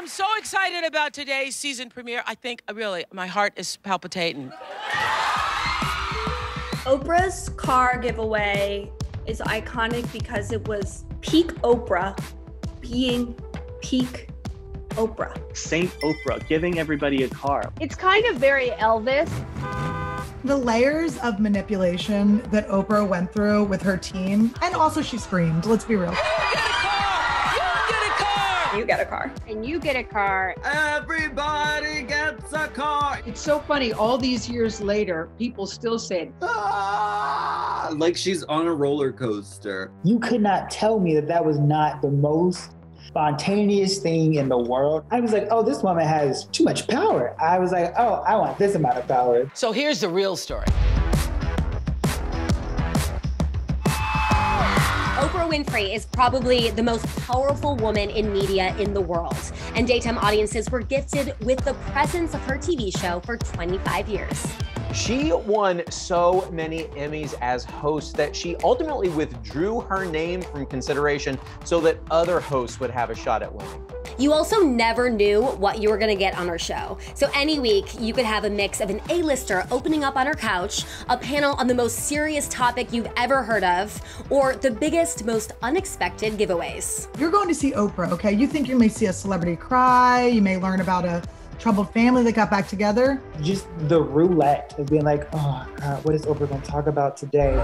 am so excited about today's season premiere. I think, uh, really, my heart is palpitating. Oprah's car giveaway is iconic because it was peak Oprah being peak Oprah. Saint Oprah giving everybody a car. It's kind of very Elvis. The layers of manipulation that Oprah went through with her team, and also she screamed, let's be real. You get a car. And you get a car. Everybody gets a car. It's so funny. All these years later, people still say, ah, like she's on a roller coaster. You could not tell me that that was not the most spontaneous thing in the world. I was like, oh, this woman has too much power. I was like, oh, I want this amount of power. So here's the real story. Winfrey is probably the most powerful woman in media in the world, and daytime audiences were gifted with the presence of her TV show for 25 years. She won so many Emmys as host that she ultimately withdrew her name from consideration so that other hosts would have a shot at winning. You also never knew what you were going to get on her show. So any week, you could have a mix of an A-lister opening up on her couch, a panel on the most serious topic you've ever heard of, or the biggest, most unexpected giveaways. You're going to see Oprah, okay? You think you may see a celebrity cry, you may learn about a troubled family that got back together. Just the roulette of being like, oh God, what is Oprah going to talk about today?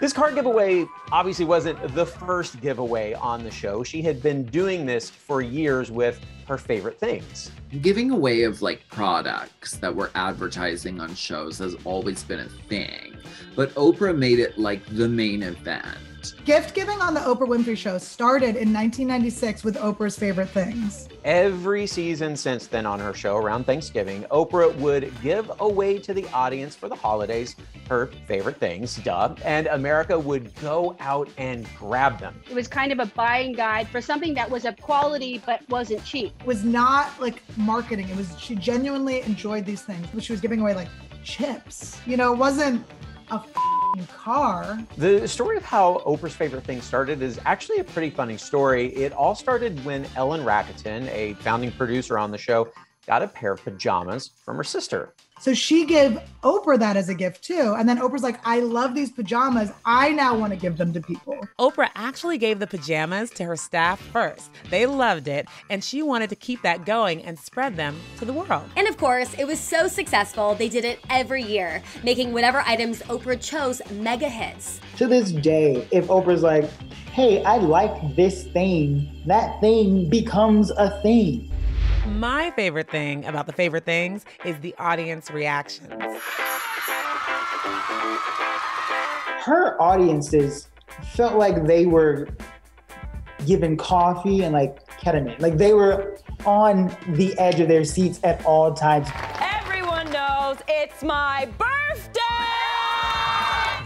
This card giveaway obviously wasn't the first giveaway on the show. She had been doing this for years with her favorite things. Giving away of like products that we're advertising on shows has always been a thing, but Oprah made it like the main event. Gift giving on the Oprah Winfrey Show started in 1996 with Oprah's favorite things. Every season since then on her show around Thanksgiving, Oprah would give away to the audience for the holidays her favorite things, duh, and America would go out and grab them. It was kind of a buying guide for something that was of quality but wasn't cheap. It was not like marketing. It was she genuinely enjoyed these things. but She was giving away like chips. You know, it wasn't a car. The story of how Oprah's favorite thing started is actually a pretty funny story. It all started when Ellen Rakieten, a founding producer on the show, got a pair of pajamas from her sister. So she gave Oprah that as a gift too. And then Oprah's like, I love these pajamas. I now want to give them to people. Oprah actually gave the pajamas to her staff first. They loved it, and she wanted to keep that going and spread them to the world. And of course, it was so successful, they did it every year, making whatever items Oprah chose mega hits. To this day, if Oprah's like, hey, I like this thing, that thing becomes a thing. My favorite thing about the favorite things is the audience reactions. Her audiences felt like they were given coffee and like ketamine. Like they were on the edge of their seats at all times. Everyone knows it's my birthday!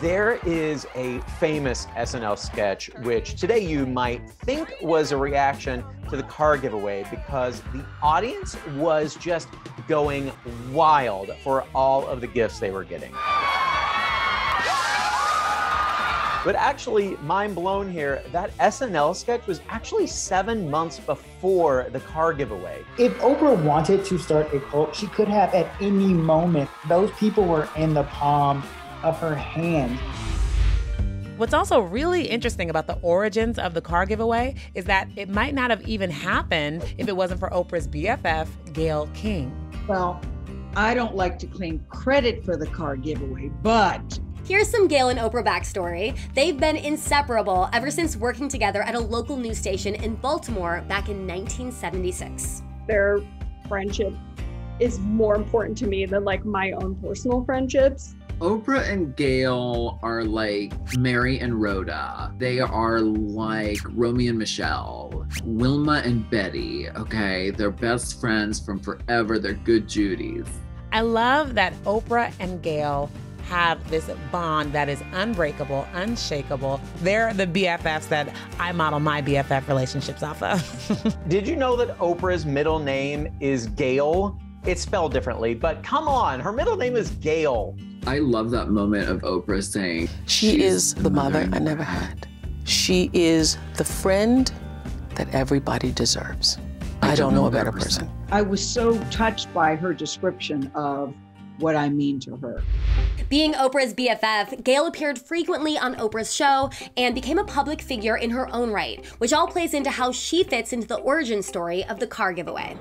There is a famous SNL sketch, which today you might think was a reaction to the car giveaway because the audience was just going wild for all of the gifts they were getting. But actually, mind blown here, that SNL sketch was actually seven months before the car giveaway. If Oprah wanted to start a cult, she could have at any moment. Those people were in the palm of her hand. What's also really interesting about the origins of the car giveaway is that it might not have even happened if it wasn't for Oprah's BFF, Gayle King. Well, I don't like to claim credit for the car giveaway, but Here's some Gayle and Oprah backstory. They've been inseparable ever since working together at a local news station in Baltimore back in 1976. Their friendship is more important to me than like my own personal friendships. Oprah and Gayle are like Mary and Rhoda. They are like Romy and Michelle, Wilma and Betty. Okay, they're best friends from forever. They're good Judies. I love that Oprah and Gayle have this bond that is unbreakable, unshakable. They're the BFFs that I model my BFF relationships off of. Did you know that Oprah's middle name is Gayle? It's spelled differently, but come on, her middle name is Gayle. I love that moment of Oprah saying, She is the mother I never had. She is the friend that everybody deserves. I don't know a better person. I was so touched by her description of what I mean to her. Being Oprah's BFF, Gayle appeared frequently on Oprah's show and became a public figure in her own right, which all plays into how she fits into the origin story of the car giveaway.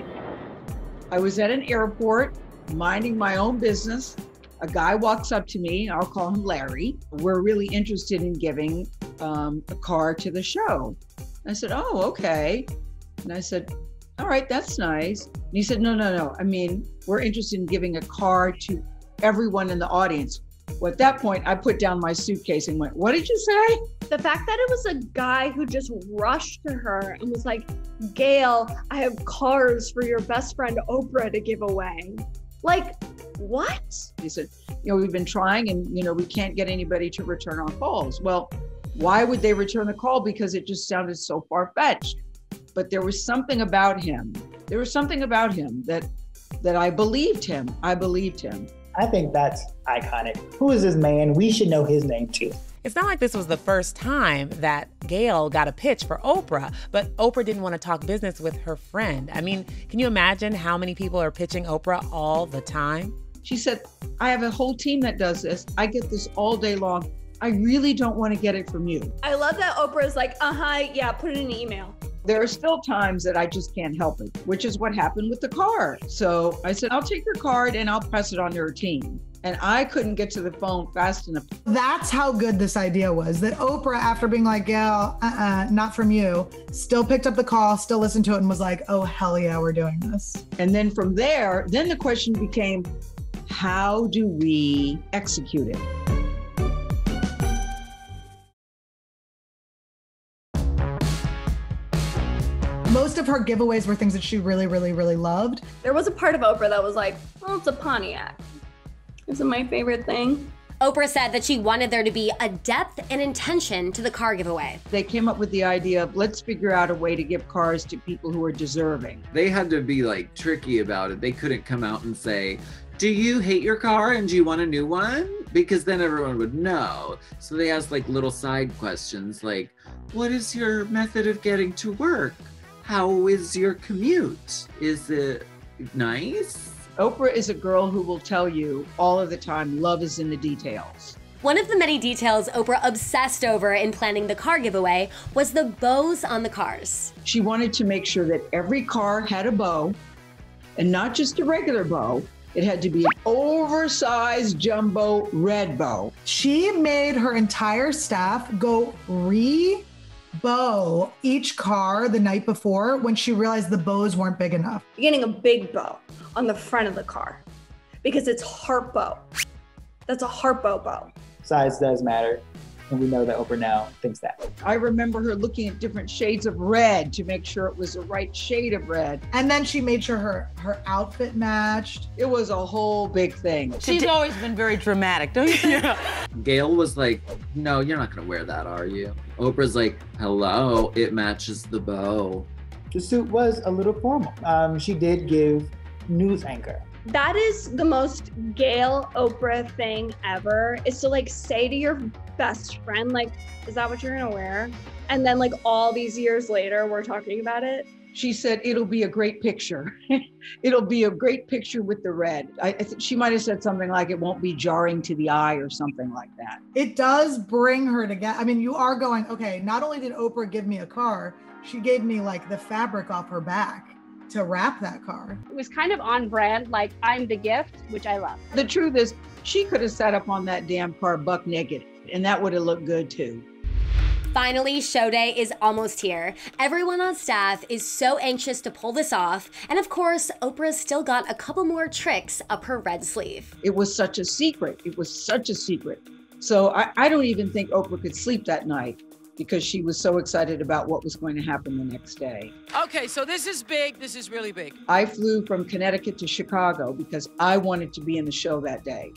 I was at an airport minding my own business. A guy walks up to me, I'll call him Larry. We're really interested in giving um, a car to the show. I said, Oh, okay. And I said, All right, that's nice. And he said, No, no, no. I mean, we're interested in giving a car to everyone in the audience. Well, at that point, I put down my suitcase and went, What did you say? The fact that it was a guy who just rushed to her and was like, Gayle, I have cars for your best friend Oprah to give away. Like, what? He said, You know, we've been trying and, you know, we can't get anybody to return our calls. Well, why would they return the call? Because it just sounded so far fetched. But there was something about him. There was something about him that that I believed him. I believed him. I think that's iconic. Who is this man? We should know his name too. It's not like this was the first time that Gayle got a pitch for Oprah, but Oprah didn't want to talk business with her friend. I mean, can you imagine how many people are pitching Oprah all the time? She said, I have a whole team that does this. I get this all day long. I really don't want to get it from you. I love that Oprah's like, uh huh, yeah, put it in an email. There are still times that I just can't help it, which is what happened with the card. So I said, I'll take your card and I'll press it on your team. And I couldn't get to the phone fast enough. That's how good this idea was. That Oprah, after being like, Gayle, uh uh not from you, still picked up the call, still listened to it, and was like, oh, hell yeah, we're doing this. And then from there, then the question became, how do we execute it? Most of her giveaways were things that she really, really, really loved. There was a part of Oprah that was like, well, it's a Pontiac. Isn't my favorite thing. Oprah said that she wanted there to be a depth and intention to the car giveaway. They came up with the idea of let's figure out a way to give cars to people who are deserving. They had to be like tricky about it. They couldn't come out and say, do you hate your car and do you want a new one? Because then everyone would know. So they asked like little side questions like, what is your method of getting to work? How is your commute? Is it nice? Oprah is a girl who will tell you all of the time love is in the details. One of the many details Oprah obsessed over in planning the car giveaway was the bows on the cars. She wanted to make sure that every car had a bow and not just a regular bow. It had to be an oversized jumbo red bow. She made her entire staff go re bow each car the night before when she realized the bows weren't big enough. You're getting a big bow on the front of the car because it's heart bow. That's a heart bow bow. Size does matter. And we know that Oprah now thinks that. I remember her looking at different shades of red to make sure it was the right shade of red. And then she made sure her her outfit matched. It was a whole big thing. She's always been very dramatic, don't you think? Gayle was like, no, you're not gonna wear that, are you? Oprah's like, hello, it matches the bow. The suit was a little formal. Um, she did give news anchor. That is the most Gayle Oprah thing ever is to like say to your best friend, like, is that what you're gonna wear? And then like all these years later, we're talking about it. She said it'll be a great picture. it'll be a great picture with the red. I, I th- she might have said something like it won't be jarring to the eye or something like that. It does bring her together. I mean, you are going, okay, not only did Oprah give me a car, she gave me like the fabric off her back to wrap that car. It was kind of on brand, like I'm the gift, which I love. The truth is, she could have sat up on that damn car buck naked, and that would have looked good too. Finally, show day is almost here. Everyone on staff is so anxious to pull this off. And of course, Oprah's still got a couple more tricks up her red sleeve. It was such a secret. It was such a secret. So I, I don't even think Oprah could sleep that night because she was so excited about what was going to happen the next day. Okay, so this is big. This is really big. I flew from Connecticut to Chicago because I wanted to be in the show that day.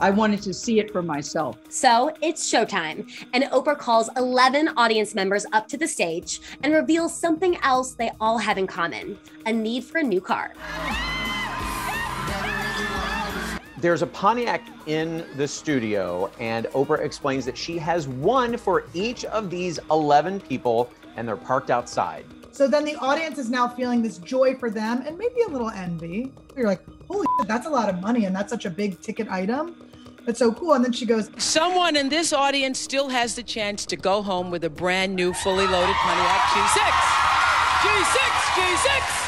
I wanted to see it for myself. So it's showtime, and Oprah calls 11 audience members up to the stage and reveals something else they all have in common a need for a new car. There's a Pontiac in the studio, and Oprah explains that she has one for each of these 11 people, and they're parked outside. So then the audience is now feeling this joy for them and maybe a little envy. You're like, holy shit, that's a lot of money and that's such a big ticket item. That's so cool. And then she goes, Someone in this audience still has the chance to go home with a brand new, fully loaded Pontiac G6. G6, G6.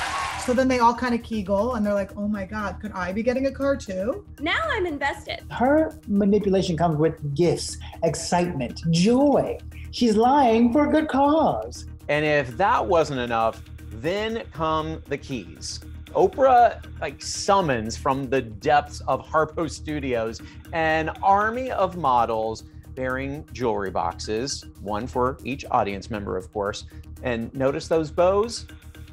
So then they all kind of kegel and they're like, oh my God, could I be getting a car too? Now I'm invested. Her manipulation comes with gifts, excitement, joy. She's lying for a good cause. And if that wasn't enough, then come the keys. Oprah like summons from the depths of Harpo Studios an army of models bearing jewelry boxes, one for each audience member, of course. And notice those bows?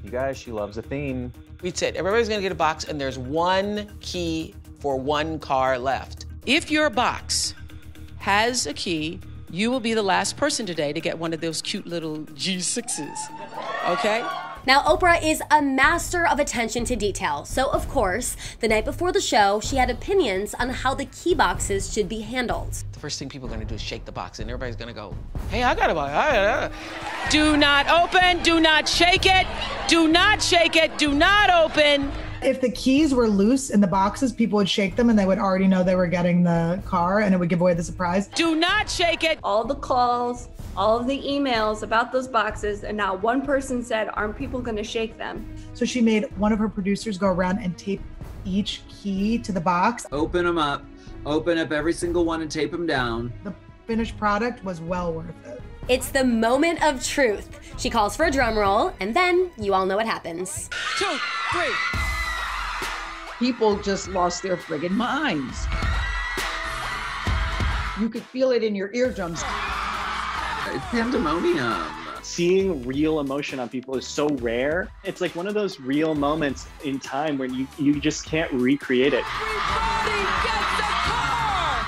You guys, she loves a theme. We said everybody's gonna get a box, and there's one key for one car left. If your box has a key, you will be the last person today to get one of those cute little G6s. Okay? Now, Oprah is a master of attention to detail, so of course, the night before the show, she had opinions on how the key boxes should be handled. The first thing people are gonna do is shake the box, and everybody's gonna go, "Hey, I got a box." I Do not open. Do not shake it. Do not shake it. Do not open. If the keys were loose in the boxes, people would shake them and they would already know they were getting the car and it would give away the surprise. Do not shake it. All the calls, all of the emails about those boxes, and not one person said, Aren't people going to shake them? So she made one of her producers go around and tape each key to the box. Open them up, open up every single one and tape them down. The finished product was well worth it. It's the moment of truth. She calls for a drum roll, and then you all know what happens. Two, three. People just lost their friggin' minds. You could feel it in your eardrums. It's pandemonium. Seeing real emotion on people is so rare. It's like one of those real moments in time where you, you just can't recreate it.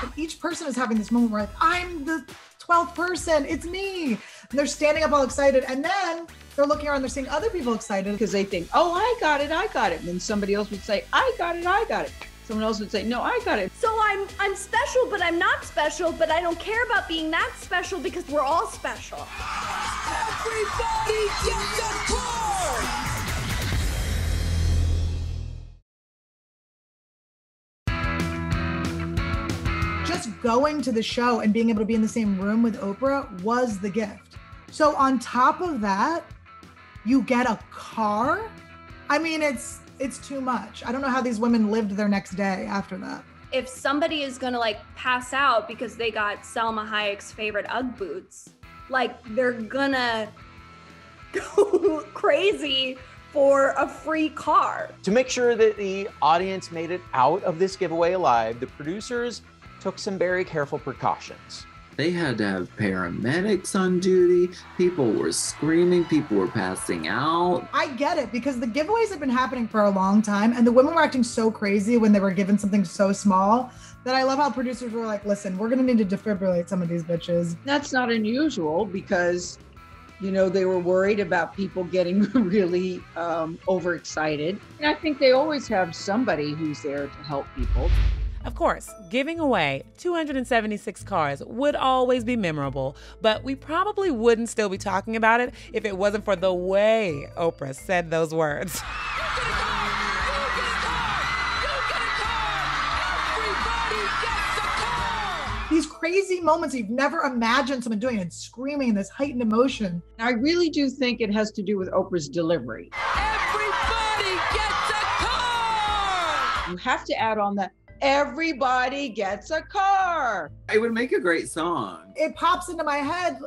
And each person is having this moment where like, I'm the 12th person, it's me. And they're standing up all excited. And then they're looking around, they're seeing other people excited. because they think, oh, I got it, I got it. And then somebody else would say, I got it, I got it. Someone else would say, no, I got it. So I'm I'm special, but I'm not special, but I don't care about being that special because we're all special. Everybody get the car. Going to the show and being able to be in the same room with Oprah was the gift. So on top of that, you get a car. I mean, it's it's too much. I don't know how these women lived their next day after that. If somebody is gonna like pass out because they got Salma Hayek's favorite UGG boots, like they're gonna go crazy for a free car. To make sure that the audience made it out of this giveaway alive, the producers took some very careful precautions. They had to have paramedics on duty. People were screaming. People were passing out. I get it because the giveaways have been happening for a long time, and the women were acting so crazy when they were given something so small that I love how producers were like, "Listen, we're gonna need to defibrillate some of these bitches." That's not unusual because, you know, they were worried about people getting really um, overexcited. And I think they always have somebody who's there to help people. Of course, giving away 276 cars would always be memorable, but we probably wouldn't still be talking about it if it wasn't for the way Oprah said those words. These crazy moments you've never imagined someone doing and screaming in this heightened emotion. I really do think it has to do with Oprah's delivery. Everybody gets a car. You have to add on that everybody gets a car. It would make a great song. It pops into my head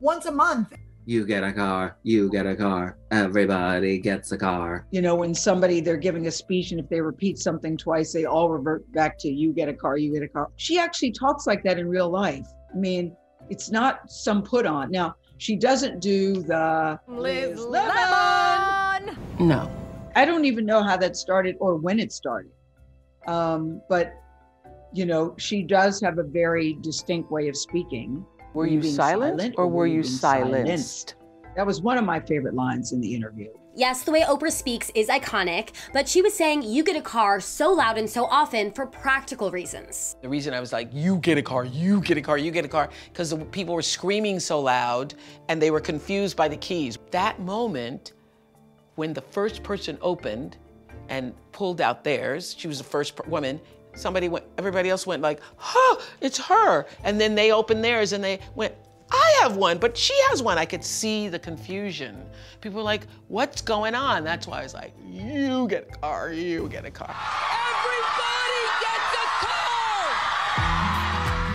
once a month. You get a car. You get a car. Everybody gets a car. You know, when somebody they're giving a speech and if they repeat something twice, they all revert back to you get a car, you get a car. She actually talks like that in real life. I mean, it's not some put on. Now, she doesn't do the Liz Lemon. Lemon. No. I don't even know how that started or when it started. Um, but you know, she does have a very distinct way of speaking. Were you being silent or were you being silenced? That was one of my favorite lines in the interview. Yes, the way Oprah speaks is iconic, but she was saying you get a car so loud and so often for practical reasons. The reason I was like, you get a car, you get a car, you get a car, because the people were screaming so loud and they were confused by the keys. That moment when the first person opened and pulled out theirs, she was the first per- woman. Somebody went, everybody else went like, huh, it's her. And then they opened theirs and they went, I have one, but she has one. I could see the confusion. People were like, what's going on? That's why I was like, you get a car, you get a car.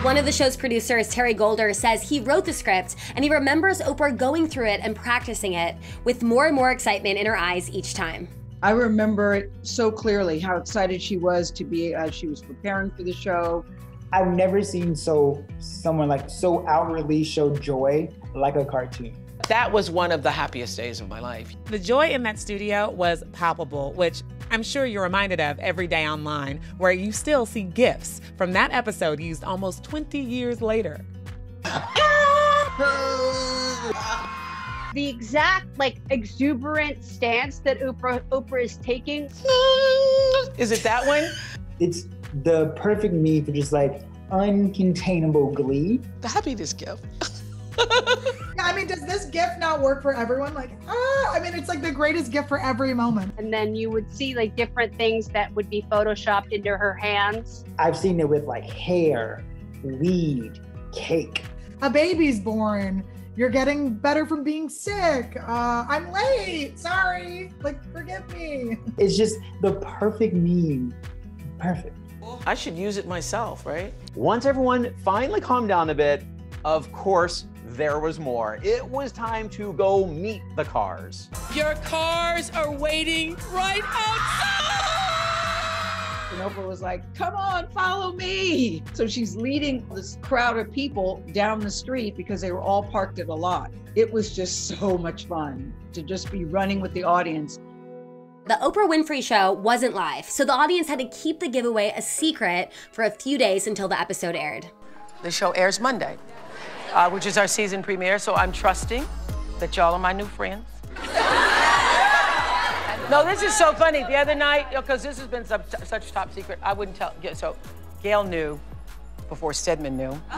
One of the show's producers, Terry Goulder, says he wrote the script and he remembers Oprah going through it and practicing it with more and more excitement in her eyes each time. I remember it so clearly how excited she was to be as she was preparing for the show. I've never seen so someone like so outwardly show joy like a cartoon. That was one of the happiest days of my life. The joy in that studio was palpable, which I'm sure you're reminded of every day online, where you still see gifs from that episode used almost 20 years later. The exact like exuberant stance that Oprah Oprah is taking. Is it that one? It's the perfect me for just like uncontainable glee. The happiness gift. Yeah, I mean, does this gift not work for everyone? Like, ah, I mean, it's like the greatest gift for every moment. And then you would see like different things that would be photoshopped into her hands. I've seen it with like hair, weed, cake. A baby's born. You're getting better from being sick. Uh, I'm late. Sorry. Like, forgive me. It's just the perfect meme. Perfect. I should use it myself, right? Once everyone finally calmed down a bit, of course, there was more. It was time to go meet the cars. Your cars are waiting right outside. And Oprah was like, come on, follow me. So she's leading this crowd of people down the street because they were all parked at a lot. It was just so much fun to just be running with the audience. The Oprah Winfrey Show wasn't live, so the audience had to keep the giveaway a secret for a few days until the episode aired. The show airs Monday, uh, which is our season premiere, so I'm trusting that y'all are my new friends. No, this is so funny. The other night, because this has been sub- such top secret, I wouldn't tell. yeah, So Gayle knew before Stedman knew.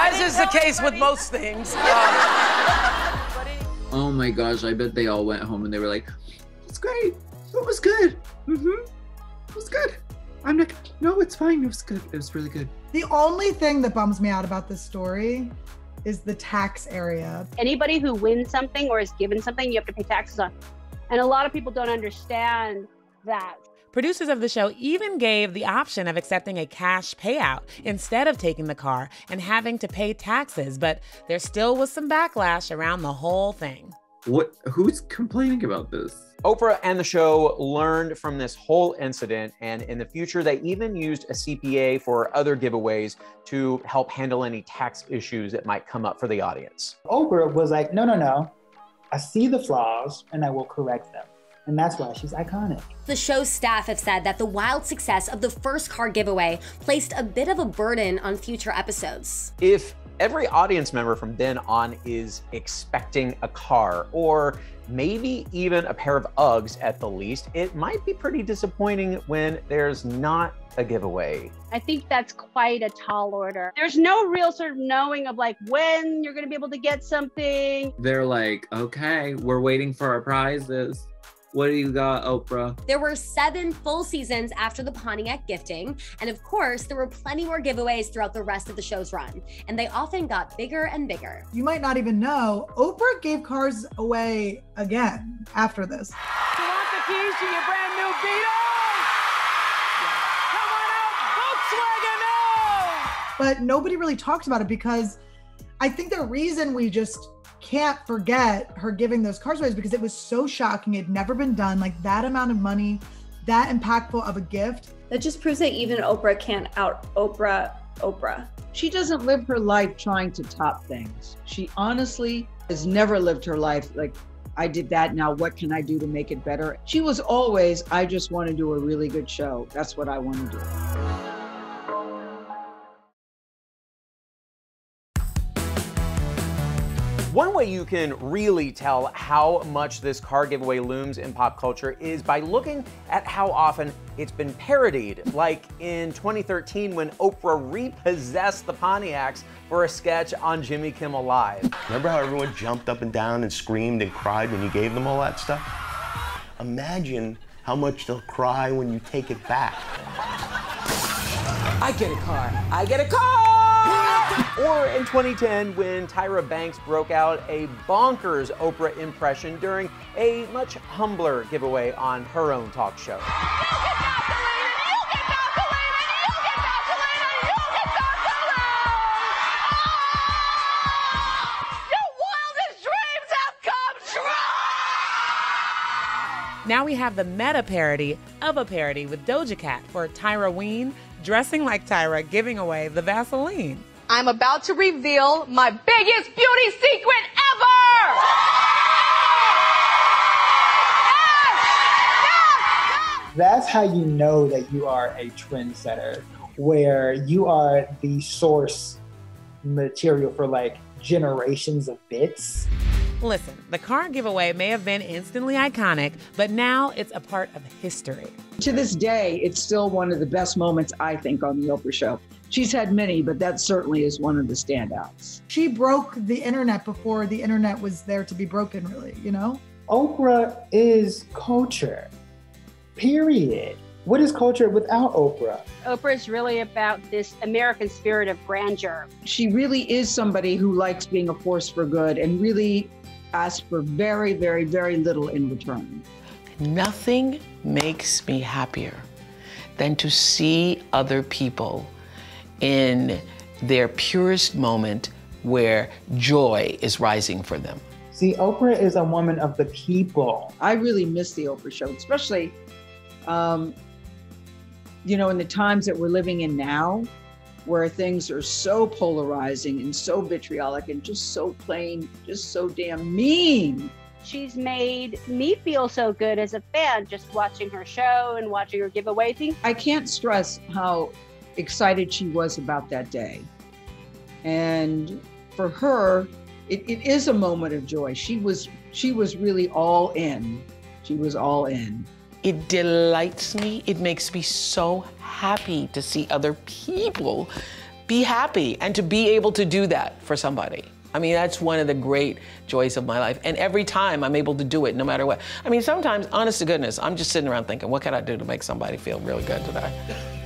As is the case with most things. Uh, Oh my gosh, I bet they all went home and they were like, it's great. It was good. Mm-hmm. It was good. I'm not, no, it's fine. It was good. It was really good. The only thing that bums me out about this story is the tax area. Anybody who wins something or is given something, you have to pay taxes on. And a lot of people don't understand that. Producers of the show even gave the option of accepting a cash payout instead of taking the car and having to pay taxes, but there still was some backlash around the whole thing. What? Who's complaining about this? Oprah and the show learned from this whole incident, and in the future, they even used a CPA for other giveaways to help handle any tax issues that might come up for the audience. Oprah was like, no, no, no. I see the flaws and I will correct them. And that's why she's iconic. The show's staff have said that the wild success of the first car giveaway placed a bit of a burden on future episodes. If every audience member from then on is expecting a car or maybe even a pair of Uggs at the least, it might be pretty disappointing when there's not a giveaway. I think that's quite a tall order. There's no real sort of knowing of like when you're going to be able to get something. They're like, okay, we're waiting for our prizes. What do you got, Oprah? There were seven full seasons after the Pontiac gifting, and of course, there were plenty more giveaways throughout the rest of the show's run, and they often got bigger and bigger. You might not even know, Oprah gave cars away again after this. You want the keys to your brand new Beetle? Come on out, Volkswagen now! But nobody really talked about it because I think the reason we just can't forget her giving those cars away because it was so shocking. It'd never been done. Like that amount of money, that impactful of a gift. That just proves that even Oprah can't out Oprah Oprah. She doesn't live her life trying to top things. She honestly has never lived her life like, I did that. Now, what can I do to make it better? She was always, I just want to do a really good show. That's what I want to do. One way you can really tell how much this car giveaway looms in pop culture is by looking at how often it's been parodied, like in 2013 when Oprah repossessed the Pontiacs for a sketch on Jimmy Kimmel Live. Remember how everyone jumped up and down and screamed and cried when you gave them all that stuff? Imagine how much they'll cry when you take it back. I get a car. I get a car! Or in 2010, when Tyra Banks broke out a bonkers Oprah impression during a much humbler giveaway on her own talk show. Now we have the meta parody of a parody with Doja Cat for Tyra Ween dressing like Tyra, giving away the Vaseline. I'm about to reveal my biggest beauty secret ever! That's how you know that you are a trendsetter, where you are the source material for like generations of bits. Listen, the car giveaway may have been instantly iconic, but now it's a part of history. To this day, it's still one of the best moments, I think, on The Oprah Show. She's had many, but that certainly is one of the standouts. She broke the internet before the internet was there to be broken, really, you know? Oprah is culture, period. What is culture without Oprah? Oprah is really about this American spirit of grandeur. She really is somebody who likes being a force for good and really asks for very, very, very little in return. Nothing makes me happier than to see other people in their purest moment where joy is rising for them. See, Oprah is a woman of the people. I really miss the Oprah show, especially, um, you know, in the times that we're living in now, where things are so polarizing and so vitriolic and just so plain, just so damn mean. She's made me feel so good as a fan just watching her show and watching her give away things. I can't stress how excited she was about that day. And for her, it, it is a moment of joy. She was she was really all in. She was all in. It delights me. It makes me so happy to see other people be happy and to be able to do that for somebody. I mean, that's one of the great joys of my life. And every time I'm able to do it, no matter what. I mean, sometimes, honest to goodness, I'm just sitting around thinking, what can I do to make somebody feel really good today?